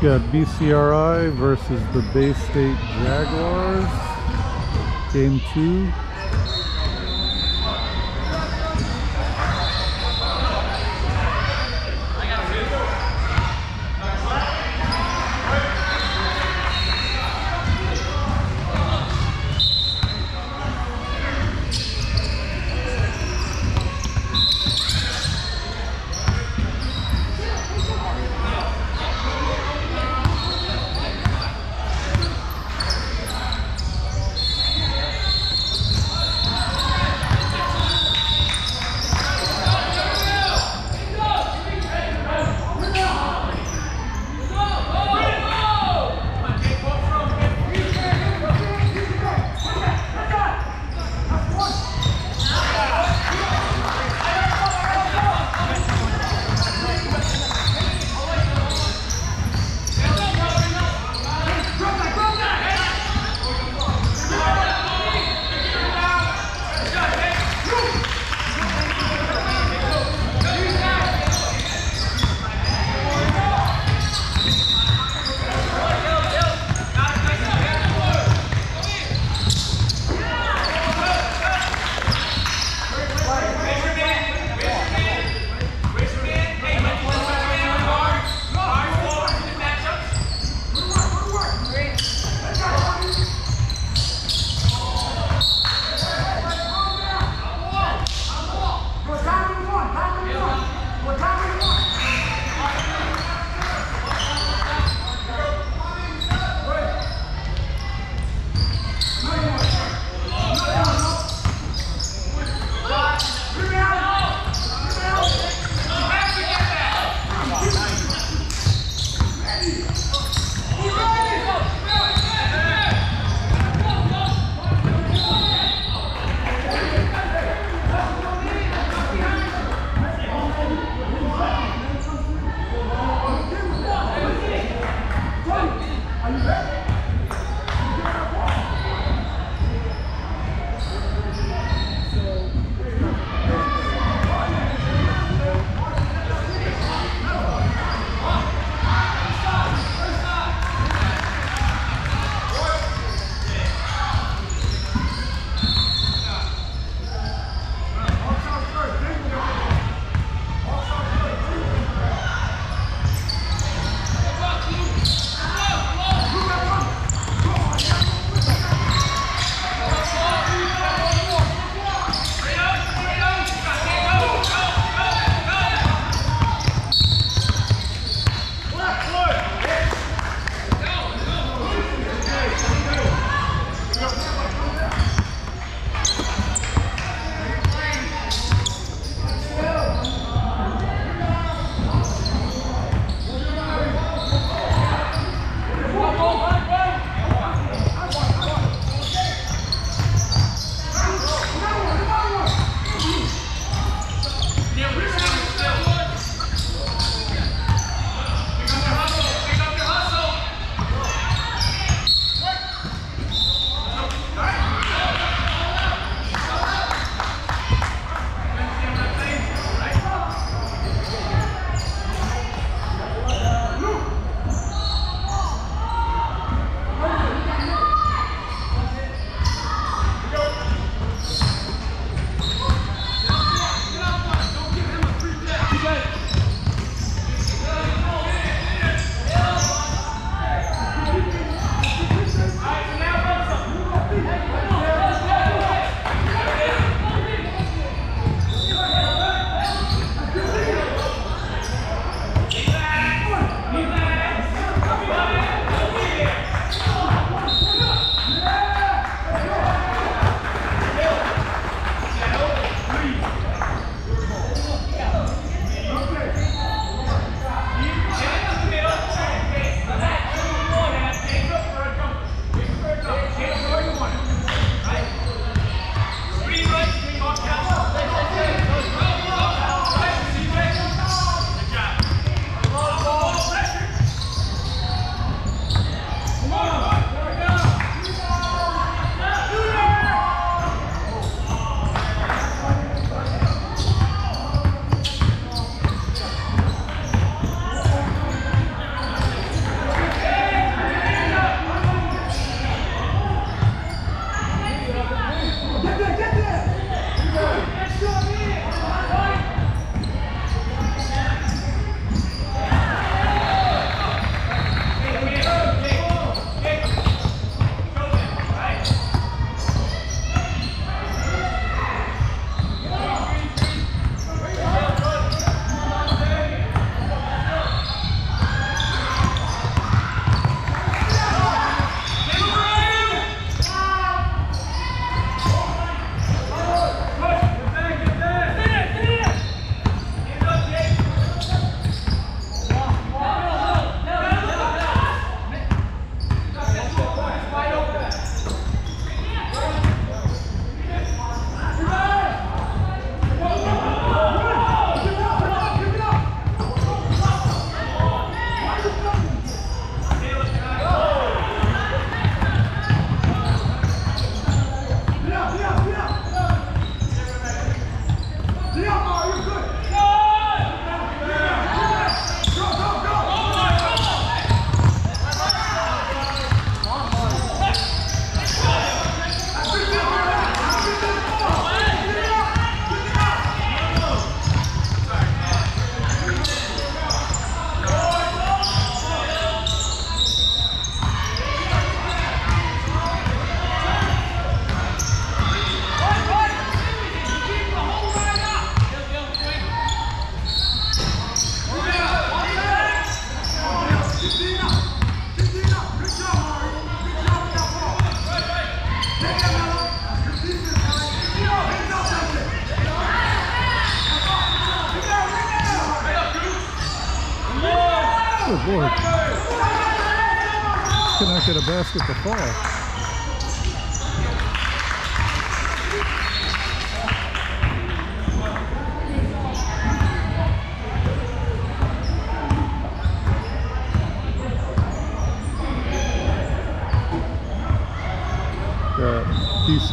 got BCRI versus the Bay State Jaguars. Game two.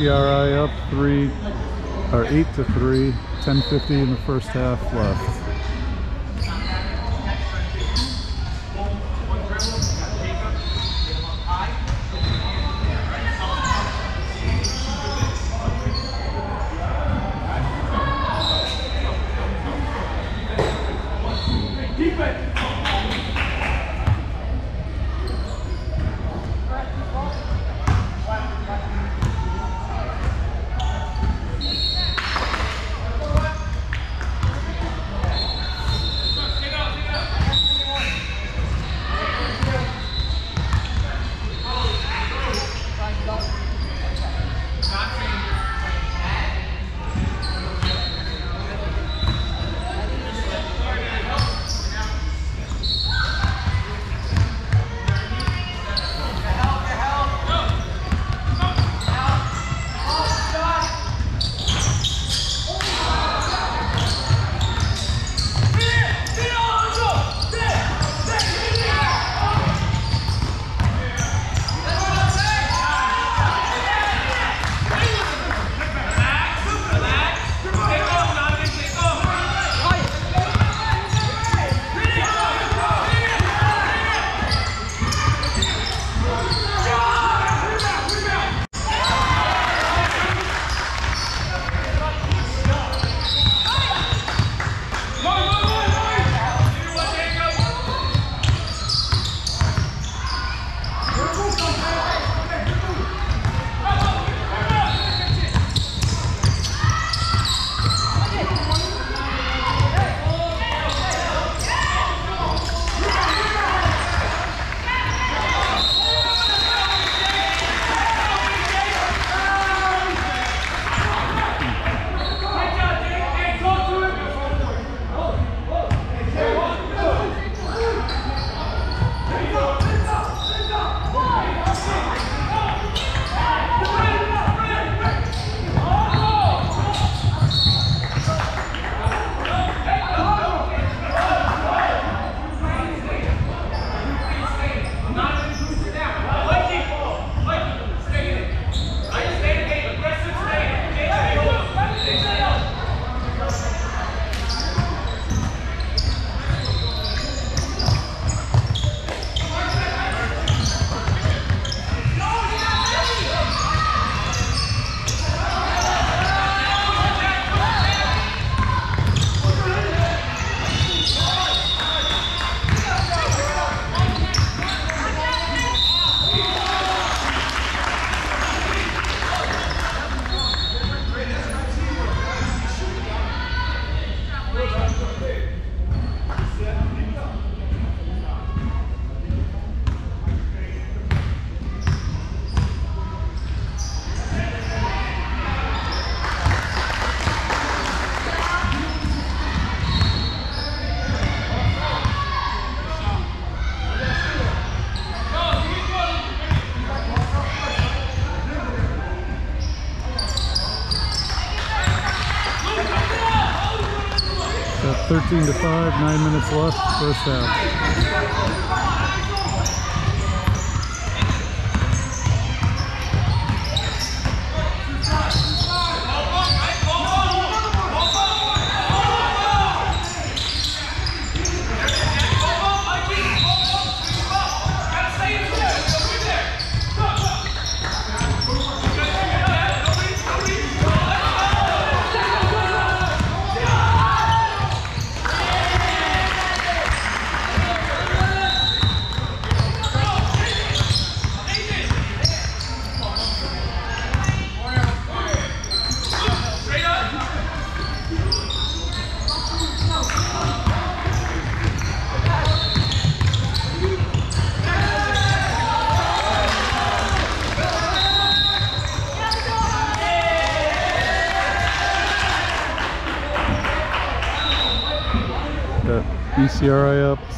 BCRI up three, or eight to three, 10.50 in the first half left. Got 13 to 5, 9 minutes left, first half.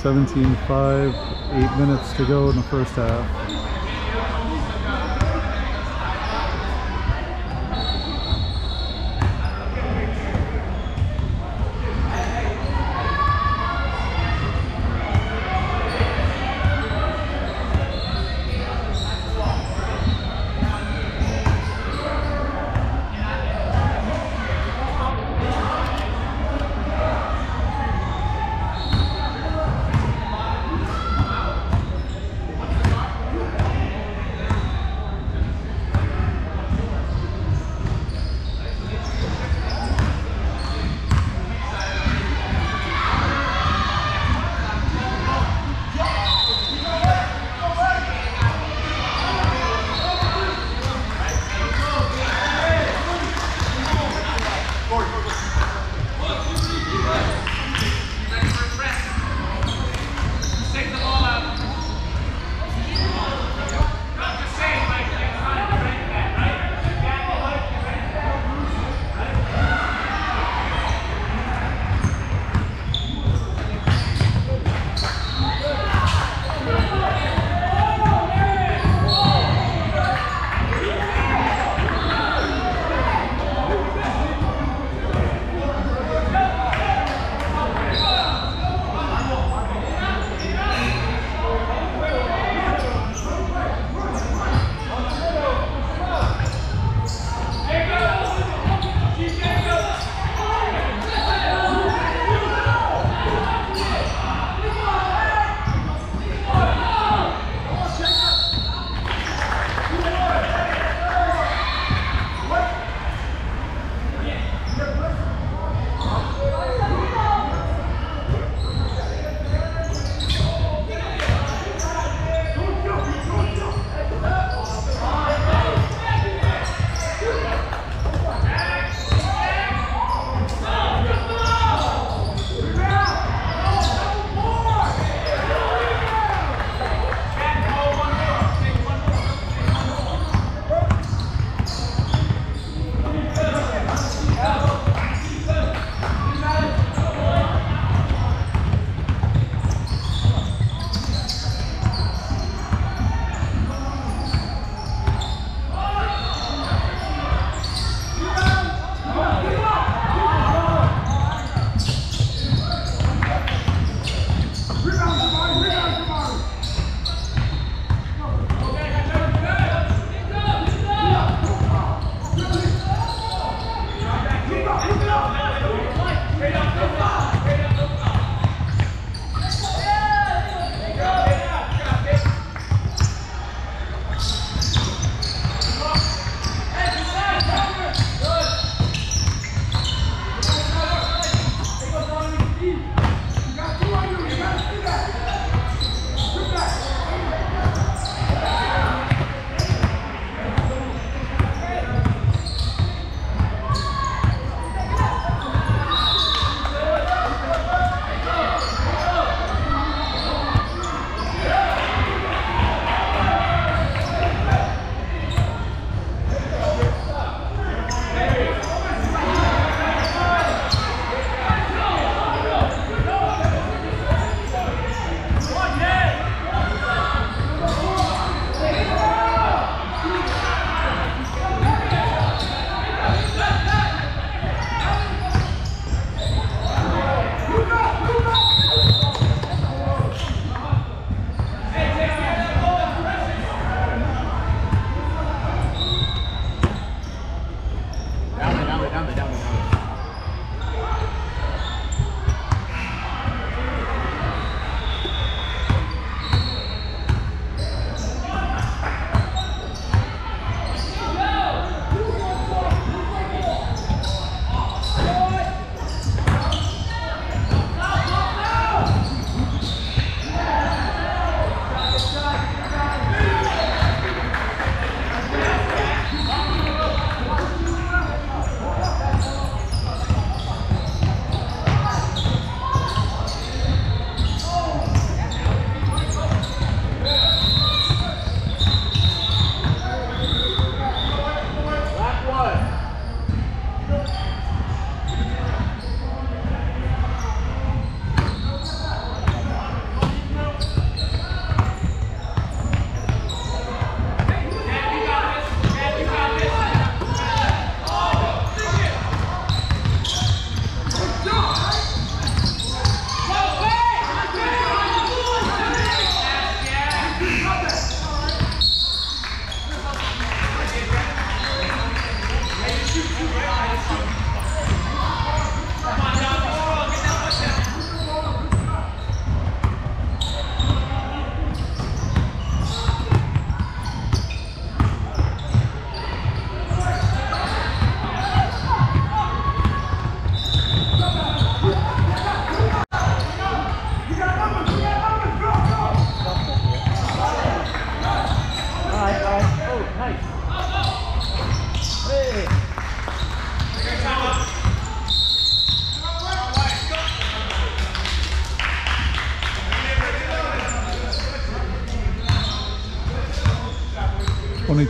17-5, eight minutes to go in the first half.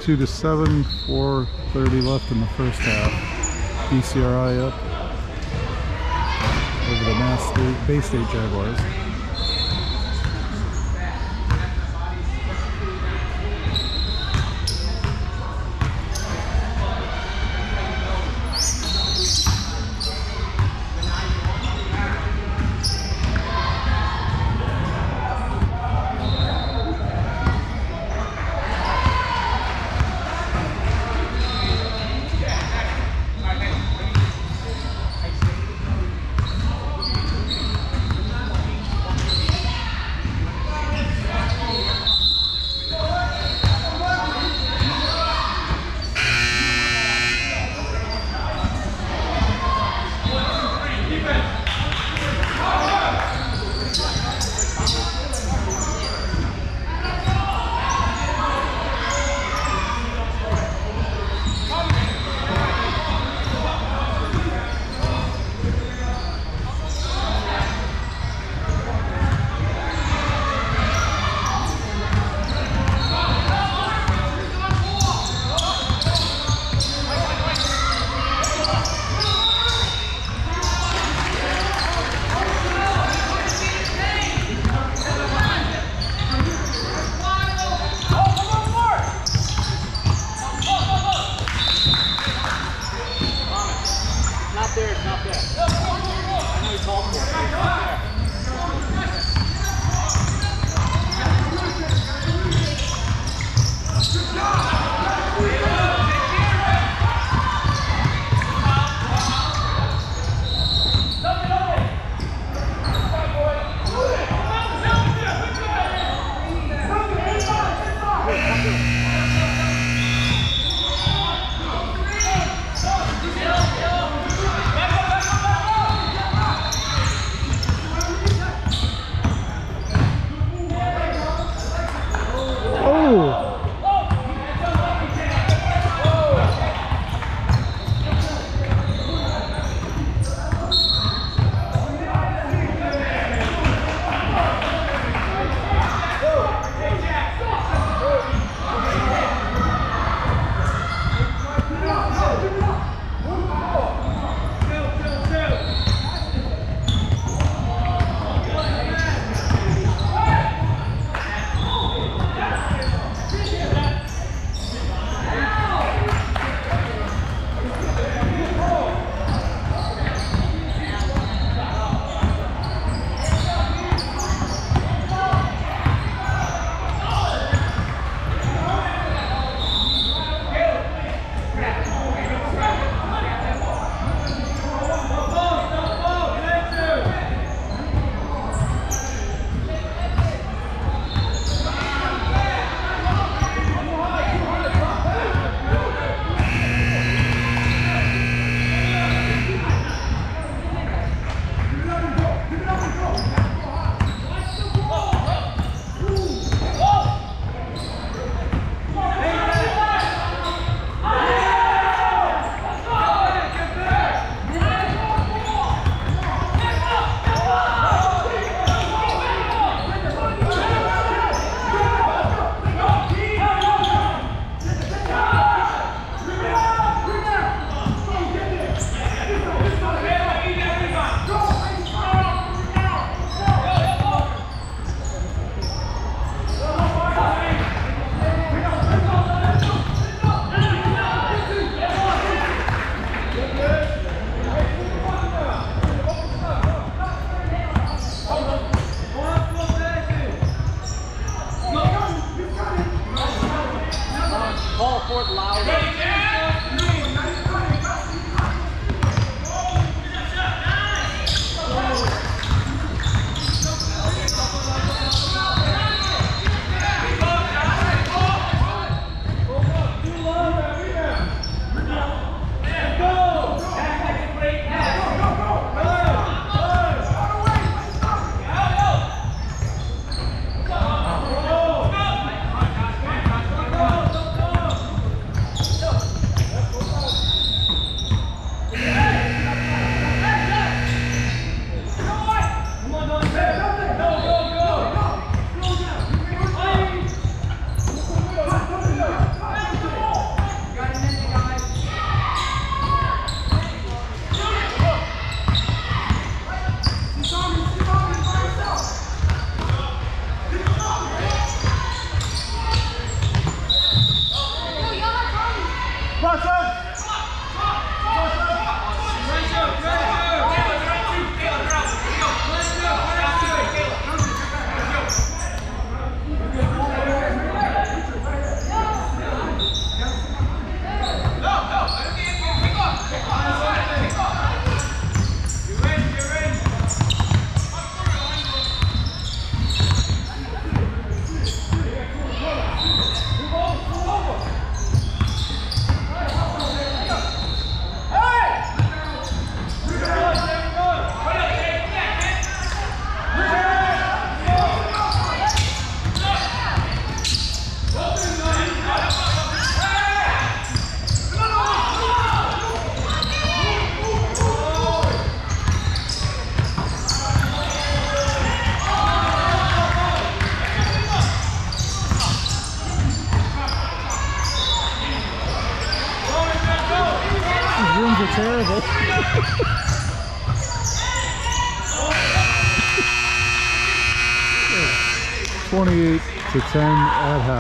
22 to 7, 4.30 left in the first half. BCRI up over the Mass State, Bay State Jaguars.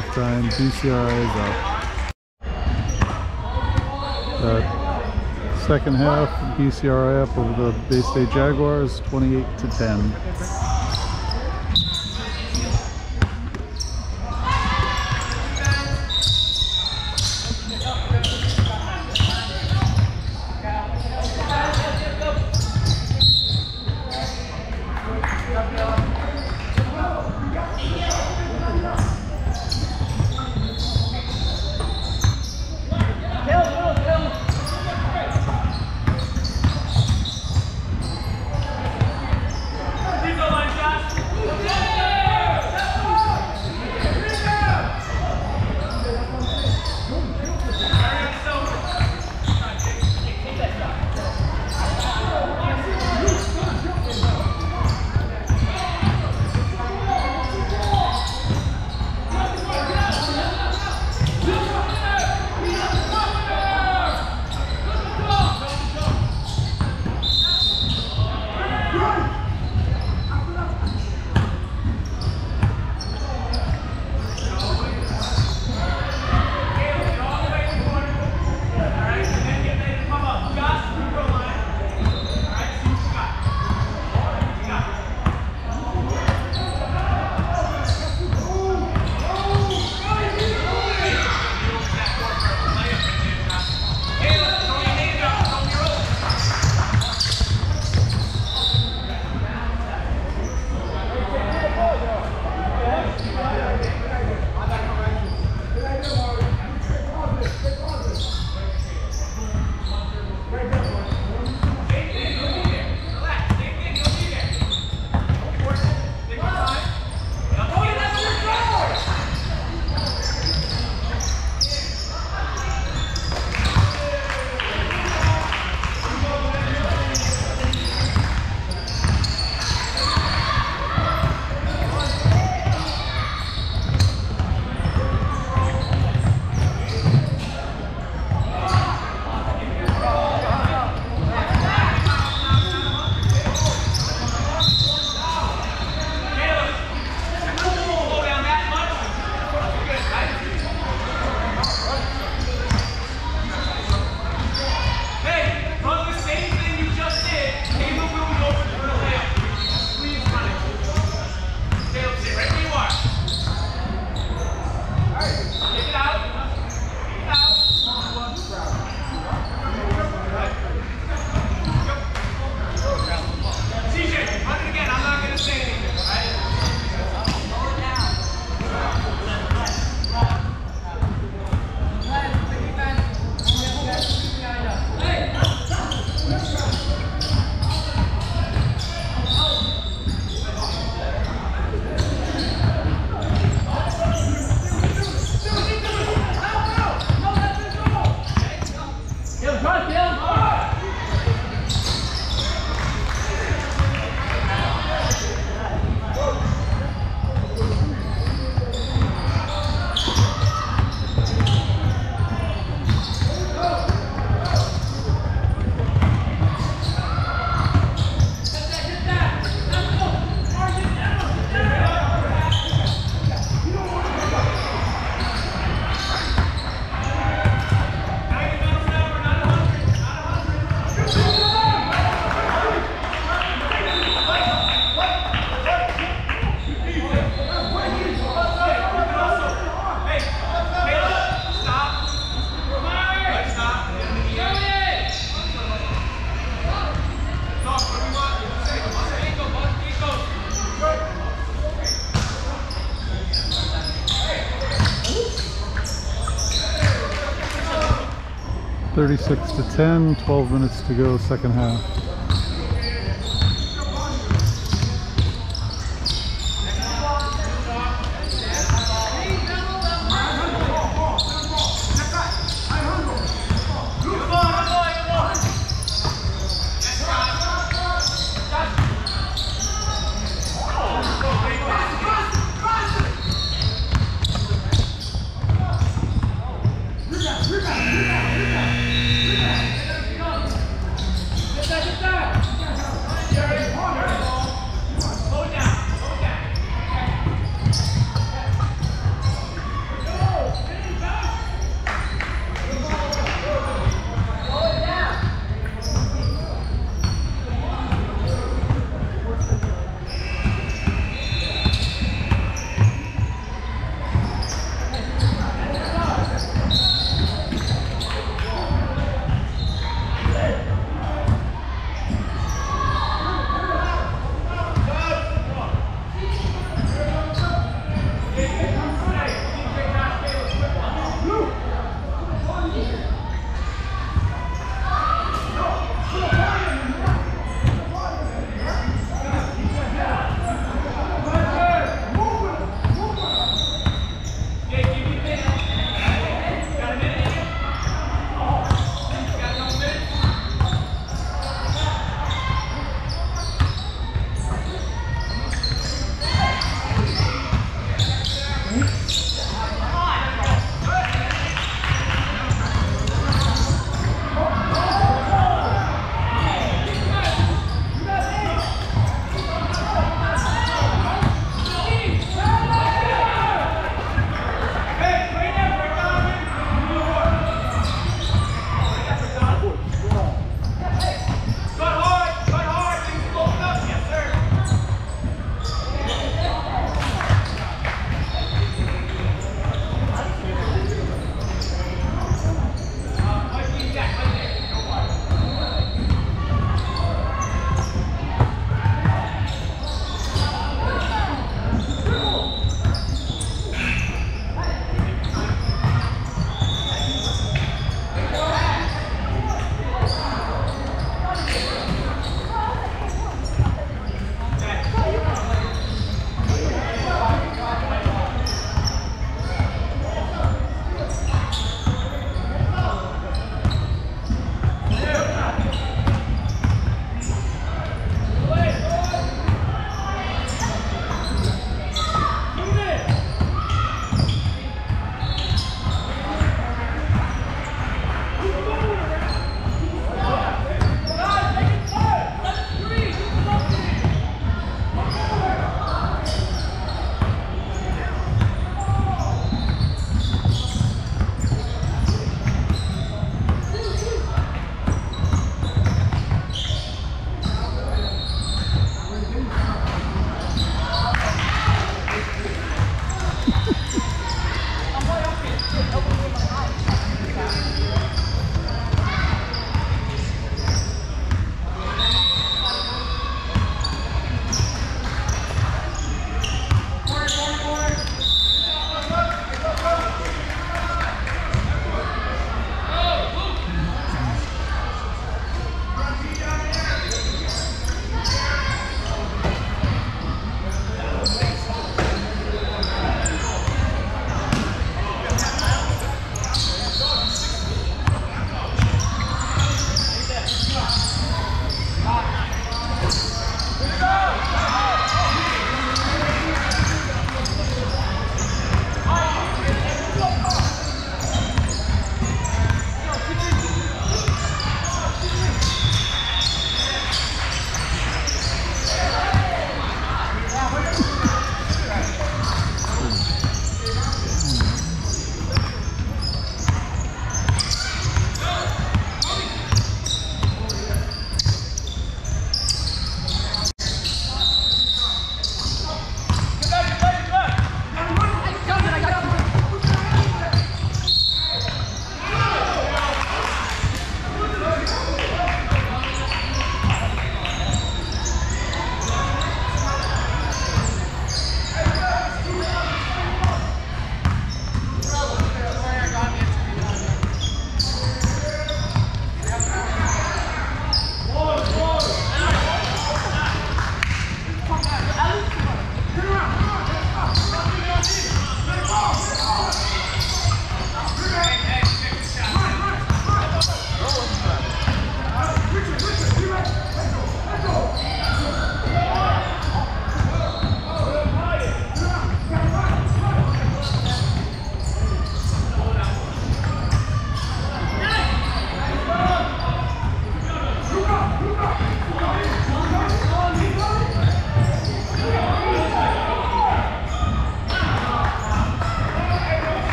Halftime. Is up. Uh, second half, BCRA up over the Bay State Jaguars, 28 to 10. Thirty-six to 10, 12 minutes to go, second half.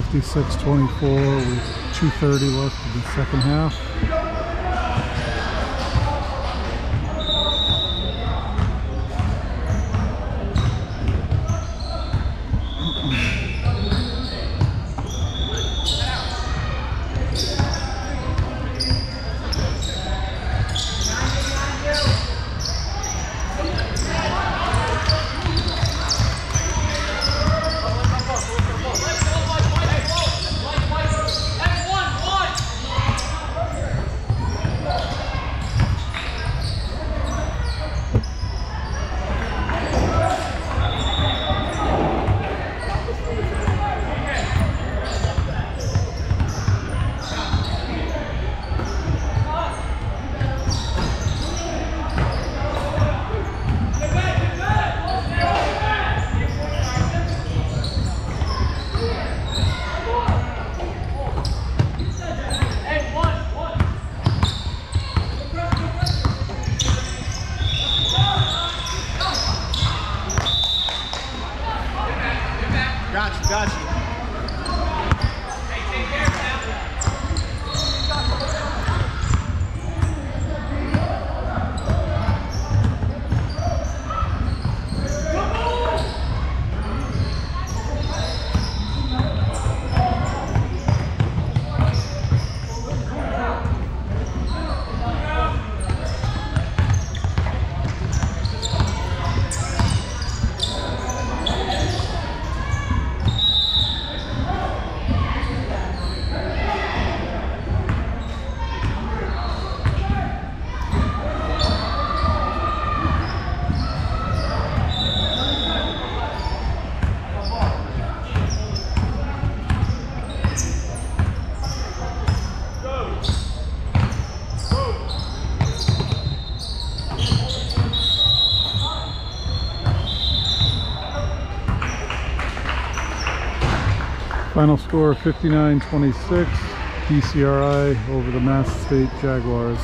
56-24 with 2.30 left in the second half. Final score 59-26, BCRI over the Mass State Jaguars.